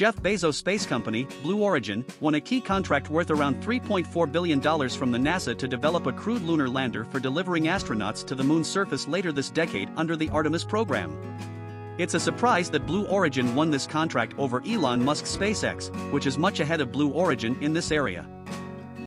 Jeff Bezos' space company, Blue Origin, won a key contract worth around $3.4 billion from the NASA to develop a crewed lunar lander for delivering astronauts to the moon's surface later this decade under the Artemis program. It's a surprise that Blue Origin won this contract over Elon Musk's SpaceX, which is much ahead of Blue Origin in this area.